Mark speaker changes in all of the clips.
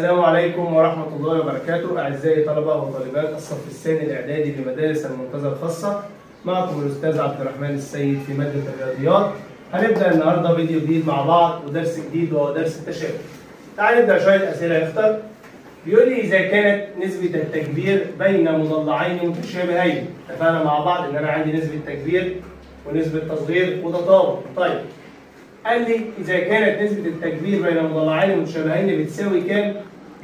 Speaker 1: السلام عليكم ورحمة الله وبركاته أعزائي طلبة وطالبات الصف الثاني الإعدادي بمدارس المنتزه الخاصة. معكم الأستاذ عبد الرحمن السيد في مادة الرياضيات. هنبدأ النهاردة فيديو جديد مع بعض ودرس جديد وهو درس التشابه. تعال نبدأ شوية أسئلة يختار بيقول لي إذا كانت نسبة التكبير بين مضلعين متشابهين. اتفقنا مع بعض إن أنا عندي نسبة تكبير ونسبة تصغير وتطابق طيب قال لي إذا كانت نسبة التكبير بين مضلعين متشابهين بتساوي كام؟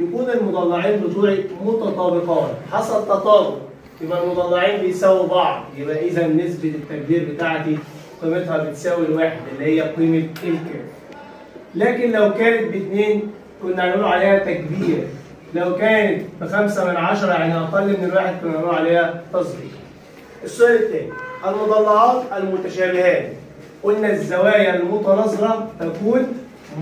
Speaker 1: يكون المضلعين بتوعي متطابقان، حصل تطابق يبقى المضلعين بيساووا بعض، يبقى إذا نسبة التكبير بتاعتي قيمتها بتساوي الواحد اللي هي قيمة الكام. لكن لو كانت باثنين كنا هنقول عليها تكبير، لو كانت بخمسة من عشرة يعني أقل من الواحد كنا هنقول عليها تصغير. السؤال الثاني المضلعات المتشابهات قلنا الزوايا المتناظرة تكون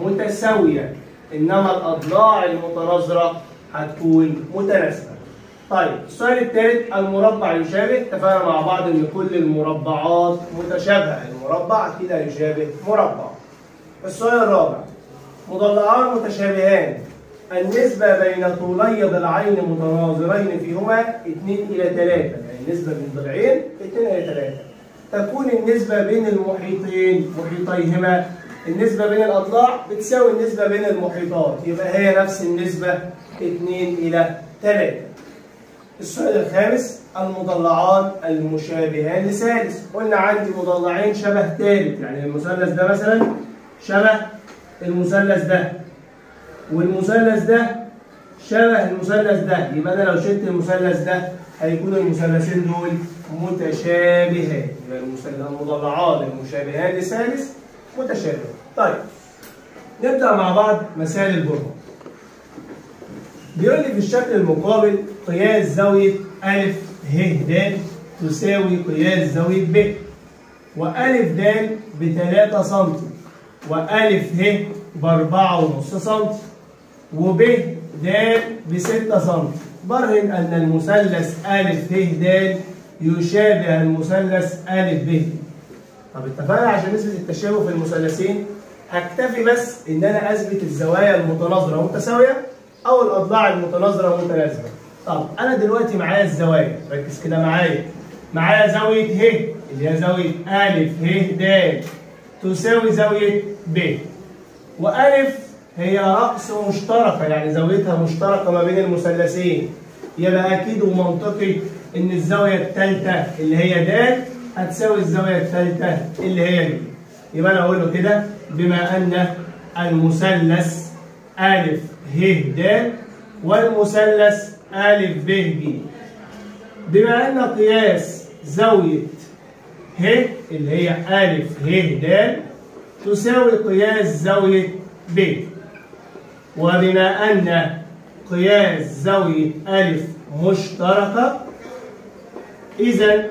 Speaker 1: متساوية إنما الأضلاع المتناظرة هتكون متناسبة. طيب السؤال الثالث المربع يشابه اتفقنا مع بعض إن كل المربعات متشابهة، المربع كده يشابه مربع. السؤال الرابع مضلعان متشابهان النسبة بين طولي ضلعين متناظرين فيهما 2 إلى 3 يعني النسبة بين ضلعين 2 إلى 3 تكون النسبة بين المحيطين محيطيهما. النسبة بين الأضلاع بتساوي النسبة بين المحيطات. يبقى هي نفس النسبة 2 إلى 3 السؤال الخامس المضلعان المشابهان لثالث. قلنا عندي مضلعين شبه ثالث. يعني المثلث ده مثلا شبه المثلث ده. والمثلث ده شبه المثلث ده. يبقى أنا لو شلت المثلث ده هيكون المثلثين دول متشابهان يبقى المضلعان المشابهان لثالث متشابهان طيب نبدأ مع بعض مسائل البرهان بيقول لي في الشكل المقابل قياس زاوية ا ه د تساوي قياس زاوية ب. وألف د ب 3 سم وألف ه ب 4.5 سم وب د ب 6 سم برهن أن المثلث أ ه د يشابه المثلث أ ب. طب اتفقنا عشان نثبت التشابه في المثلثين؟ هكتفي بس إن أنا أثبت الزوايا المتناظرة متساوية أو الأضلاع المتناظرة متناسبة. طب أنا دلوقتي معايا الزوايا. ركز كده معايا. معايا زاوية ه اللي هي زاوية أ ه د تساوي زاوية ب. وألف هي رأس مشتركة يعني زاويتها مشتركة ما بين المثلثين. يبقى أكيد ومنطقي إن الزاوية الثالثة اللي هي د هتساوي الزاوية الثالثة اللي هي ج يبقى أنا أقول له كده بما أن المثلث أ ه د والمثلث أ ب ج. بما أن قياس زاوية ه اللي هي أ ه د تساوي قياس زاوية ب. وبما أن قياس زاوية أ مشتركة إذا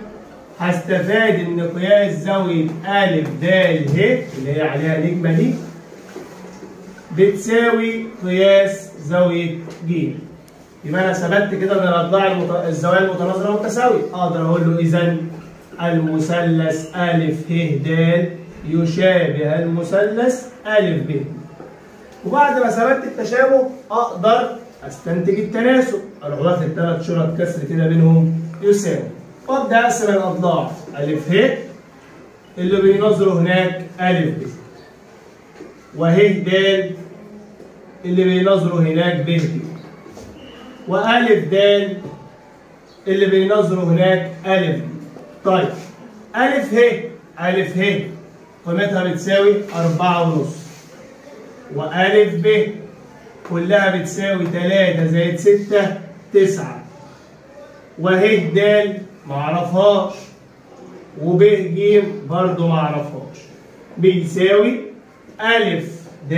Speaker 1: هستفاد إن قياس زاوية أ د ه اللي هي عليها نجمة دي بتساوي قياس زاوية ج يبقى أنا ثبت كده إن الأضلاع المت... الزوايا المتناظرة متساوية أقدر أقول له إذا المثلث أ ه د يشابه المثلث أ ب وبعد ما ثبت التشابه أقدر أستنتج التناسب. أروح واخد شرط كسر كده بينهم يساوي. وابدا اقسم الأضلاع. ا ه. اللي بينظروا هناك ا ب. وه د. اللي بينظروا هناك ب. ب وألف د. اللي بينظروا هناك ا ب. طيب. ألف ه. ألف ه. قيمتها بتساوي أربعة ونص. وألف ب كلها بتساوي 3 زائد 6 9 وه د معرفهاش وب ج برضه معرفهاش. بيساوي ألف د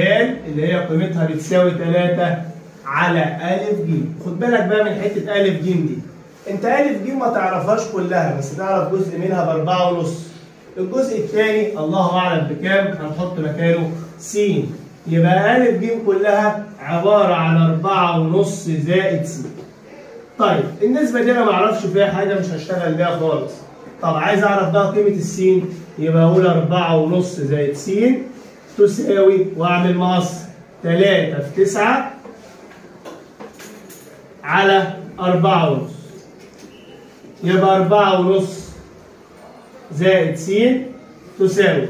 Speaker 1: اللي هي قيمتها بتساوي 3 على ألف ج خد بالك بقى من حتة ألف ج دي. أنت ألف ج ما تعرفهاش كلها بس تعرف جزء منها بأربعة ونص. الجزء الثاني الله أعلم بكام هنحط مكانه س يبقى أ ج كلها عبارة عن أربعة ونص زائد س. طيب النسبة دي أنا ما أعرفش فيها حاجة مش هشتغل بيها خالص. طب عايز أعرف بقى قيمة السين يبقى أقول أربعة ونص زائد س تساوي وأعمل مقص 3 في 9 على أربعة ونص يبقى أربعة ونص زائد س تساوي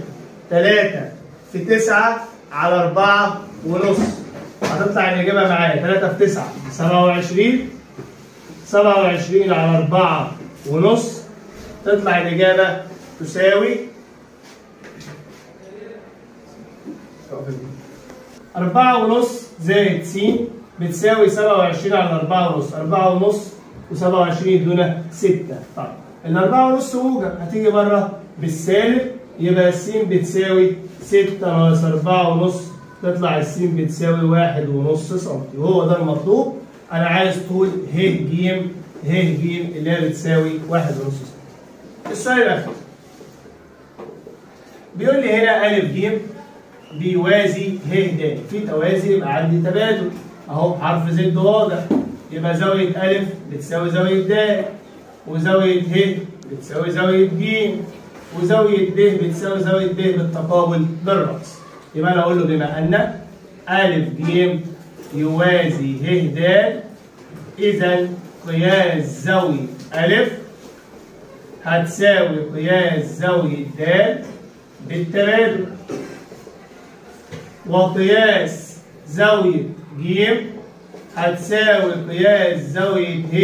Speaker 1: تلاتة في تسعة على أربعة ونص. هتطلع الإجابة معايا. تلاتة في تسعة. سبعة وعشرين. سبعة وعشرين على أربعة ونص. تطلع الإجابة تساوي أربعة ونص زائد س بتساوي سبعة وعشرين على أربعة ونص. أربعة ونص وسبعة وعشرين يدونا ستة. طيب الأربعة ونص موجب هتيجي بره بالسالب يبقى س بتساوي ستة ناقص أربعة ونص تطلع الس بتساوي واحد ونص سنتي. وهو ده المطلوب. أنا عايز طول ه ج ه ج اللي هي بتساوي واحد ونص سنتي. السؤال الأخير. بيقول لي هنا أ ج بيوازي ه د. في توازي يبقى عندي تبادل. أهو حرف زد واضح. يبقى زاوية أ بتساوي زاوية د وزاوية ه بتساوي زاوية ج وزاوية د بتساوي زاوية د بالتقابل بالرأس. يبقى أنا أقول له بما أن أ ج يوازي ه د إذا قياس زاوية أ هتساوي قياس زاوية د بالتبادل وقياس زاوية ج هتساوي قياس زاوية ه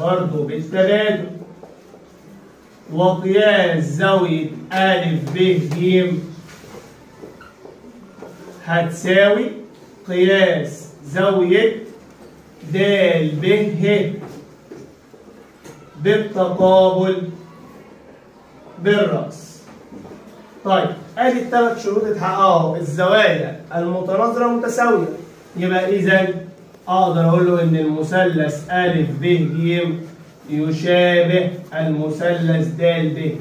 Speaker 1: برضه بالتبادل وقياس زاوية أ ب ج هتساوي قياس زاوية د ب ه بالتقابل بالرأس. طيب أدي الثلاث شروط اتحققوا. الزوايا المتناظرة متساويه يبقى اذا أقدر أقول له إن المثلث ا ب ج يشابه المثلث د ب.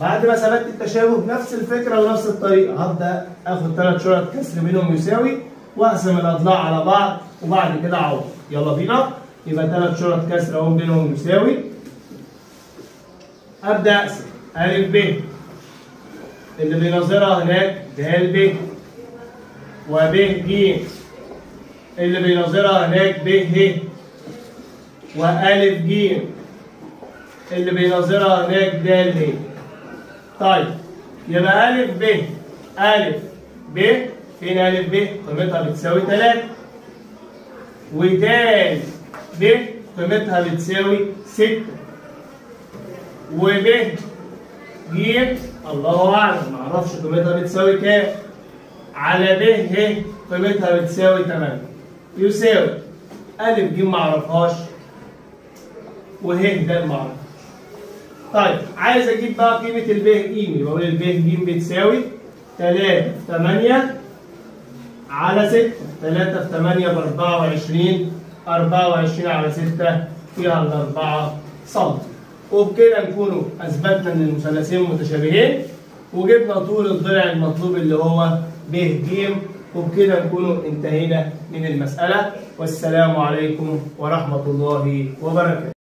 Speaker 1: بعد ما ثبت التشابه بنفس الفكرة ونفس الطريقة هبدأ آخد ثلاث شرط كسر بينهم يساوي وأقسم الأضلاع على بعض وبعد كده اعوض يلا بينا. يبقى ثلاث شرط كسر اهم بينهم يساوي. أبدأ اقسم ا ب. اللي بينظرها هناك د ب وب ج. اللي بينظرها هناك ب ه. وألف ج اللي بينظرها هناك د ه طيب يبقى ألف ب ألف ب فين ألف ب؟ قيمتها بتساوي 3 ود ب قيمتها بتساوي 6 وب ج الله أعلم ما أعرفش قيمتها بتساوي كام. على ب ه قيمتها بتساوي 8 يساوي. ا ج ما أعرفهاش. وه د ما اعرفهاش طيب عايز أجيب بقى قيمة الب ج بقول الب ج بتساوي 3 في 8 على 6 3 في 8 ب 24 24 على 6 فيها ال 4 سم وبكده نكونوا أثبتنا إن المثلثين متشابهين. وجبنا طول الضلع المطلوب اللي هو ب ج وبكده نكونوا انتهينا من المسألة. والسلام عليكم ورحمة الله وبركاته.